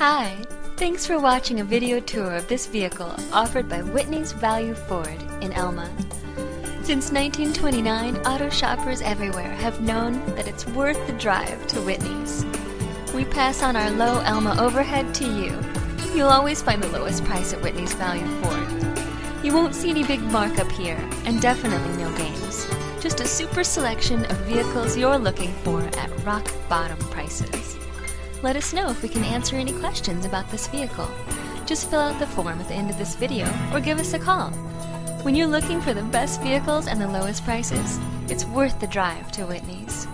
Hi, thanks for watching a video tour of this vehicle offered by Whitney's Value Ford in Elma. Since 1929, auto shoppers everywhere have known that it's worth the drive to Whitney's. We pass on our low Elma overhead to you. You'll always find the lowest price at Whitney's Value Ford. You won't see any big markup here, and definitely no games. Just a super selection of vehicles you're looking for at rock bottom prices. Let us know if we can answer any questions about this vehicle. Just fill out the form at the end of this video or give us a call. When you're looking for the best vehicles and the lowest prices, it's worth the drive to Whitney's.